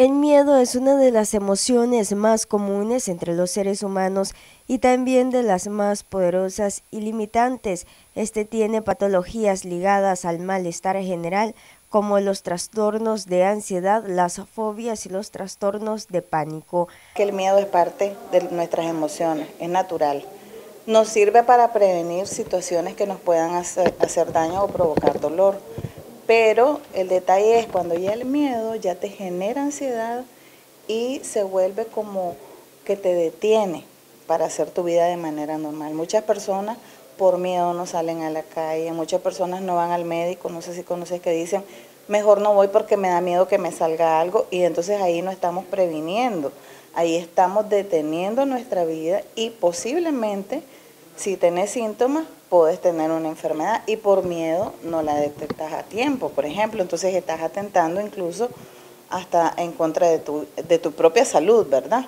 El miedo es una de las emociones más comunes entre los seres humanos y también de las más poderosas y limitantes. Este tiene patologías ligadas al malestar general, como los trastornos de ansiedad, las fobias y los trastornos de pánico. El miedo es parte de nuestras emociones, es natural. Nos sirve para prevenir situaciones que nos puedan hacer, hacer daño o provocar dolor. Pero el detalle es cuando ya el miedo ya te genera ansiedad y se vuelve como que te detiene para hacer tu vida de manera normal. Muchas personas por miedo no salen a la calle, muchas personas no van al médico, no sé si conoces que dicen, mejor no voy porque me da miedo que me salga algo y entonces ahí no estamos previniendo, ahí estamos deteniendo nuestra vida y posiblemente si tenés síntomas puedes tener una enfermedad y por miedo no la detectas a tiempo, por ejemplo, entonces estás atentando incluso hasta en contra de tu, de tu propia salud, ¿verdad?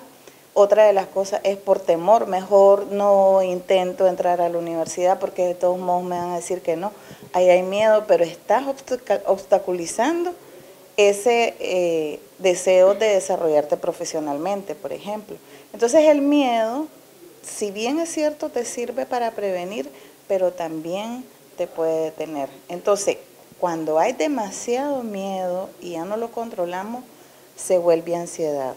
Otra de las cosas es por temor, mejor no intento entrar a la universidad porque de todos modos me van a decir que no. Ahí hay miedo, pero estás obstaculizando ese eh, deseo de desarrollarte profesionalmente, por ejemplo. Entonces el miedo, si bien es cierto, te sirve para prevenir, pero también te puede detener. Entonces, cuando hay demasiado miedo y ya no lo controlamos, se vuelve ansiedad.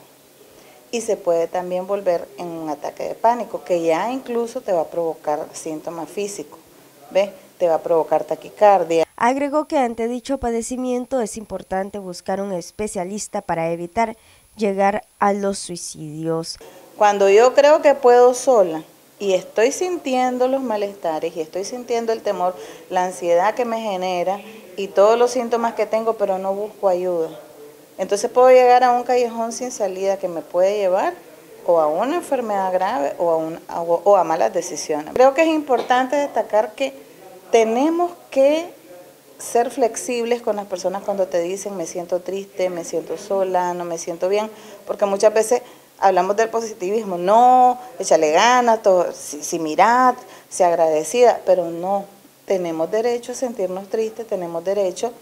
Y se puede también volver en un ataque de pánico, que ya incluso te va a provocar síntomas físicos. ¿Ves? Te va a provocar taquicardia. Agregó que ante dicho padecimiento es importante buscar un especialista para evitar llegar a los suicidios. Cuando yo creo que puedo sola, y estoy sintiendo los malestares y estoy sintiendo el temor, la ansiedad que me genera y todos los síntomas que tengo, pero no busco ayuda. Entonces puedo llegar a un callejón sin salida que me puede llevar o a una enfermedad grave o a, un, o a malas decisiones. Creo que es importante destacar que tenemos que ser flexibles con las personas cuando te dicen me siento triste, me siento sola, no me siento bien, porque muchas veces hablamos del positivismo, no, échale ganas, todo, si, si mirad, sea agradecida, pero no, tenemos derecho a sentirnos tristes, tenemos derecho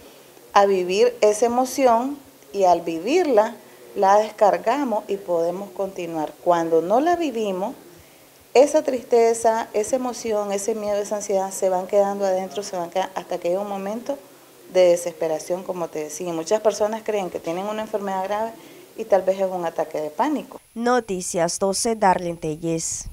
a vivir esa emoción y al vivirla la descargamos y podemos continuar. Cuando no la vivimos, esa tristeza, esa emoción, ese miedo, esa ansiedad se van quedando adentro, se van quedando hasta que llega un momento de desesperación, como te decía. Muchas personas creen que tienen una enfermedad grave y tal vez es un ataque de pánico. Noticias 12, Darlene Telles.